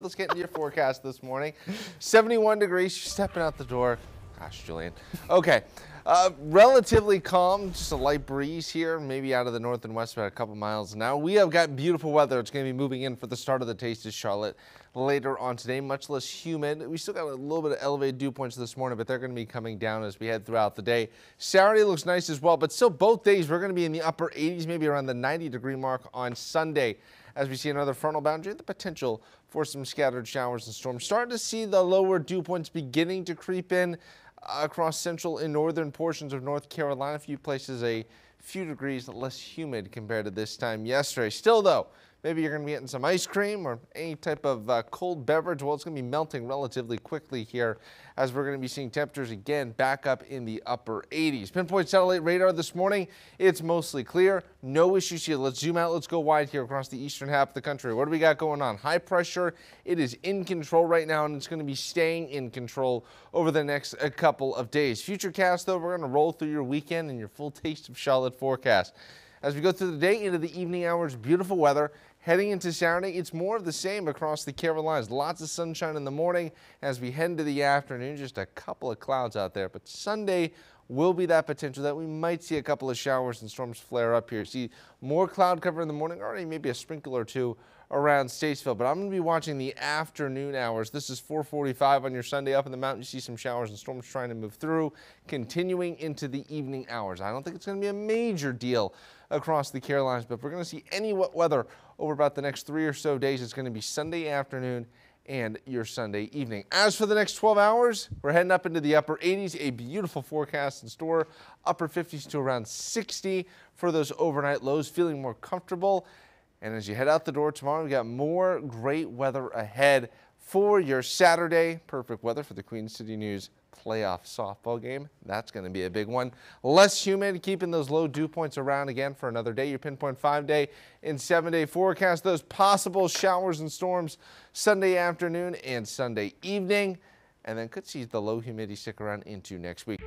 Let's get into your forecast this morning. 71 degrees, you're stepping out the door. Gosh, Julian. Okay, uh, relatively calm, just a light breeze here, maybe out of the north and west about a couple miles now. We have got beautiful weather. It's going to be moving in for the start of the taste of Charlotte later on today, much less humid. We still got a little bit of elevated dew points this morning, but they're going to be coming down as we head throughout the day. Saturday looks nice as well, but still both days we're going to be in the upper 80s, maybe around the 90 degree mark on Sunday as we see another frontal boundary, the potential for some scattered showers and storms. Starting to see the lower dew points beginning to creep in uh, across central and northern portions of North Carolina. A few places a few degrees less humid compared to this time yesterday. Still though, Maybe you're going to be getting some ice cream or any type of uh, cold beverage. Well, it's going to be melting relatively quickly here as we're going to be seeing temperatures again back up in the upper 80s. Pinpoint satellite radar this morning, it's mostly clear. No issues here. Let's zoom out. Let's go wide here across the eastern half of the country. What do we got going on? High pressure. It is in control right now, and it's going to be staying in control over the next a couple of days. Futurecast, though, we're going to roll through your weekend and your full taste of Charlotte forecast. As we go through the day into the evening hours, beautiful weather. Heading into Saturday, it's more of the same across the Carolinas. Lots of sunshine in the morning. As we head into the afternoon, just a couple of clouds out there. But Sunday will be that potential that we might see a couple of showers and storms flare up here. See more cloud cover in the morning, already maybe a sprinkle or two around Statesville. But I'm going to be watching the afternoon hours. This is 445 on your Sunday up in the mountain. You see some showers and storms trying to move through, continuing into the evening hours. I don't think it's going to be a major deal across the Carolinas, but if we're going to see any wet weather over about the next three or so days, it's going to be Sunday afternoon and your Sunday evening. As for the next 12 hours, we're heading up into the upper 80s, a beautiful forecast in store, upper 50s to around 60 for those overnight lows, feeling more comfortable. And as you head out the door tomorrow, we got more great weather ahead for your Saturday. Perfect weather for the Queen City News playoff softball game. That's going to be a big one. Less humid, keeping those low dew points around again for another day. Your pinpoint five day and seven day forecast. Those possible showers and storms Sunday afternoon and Sunday evening. And then could see the low humidity stick around into next week.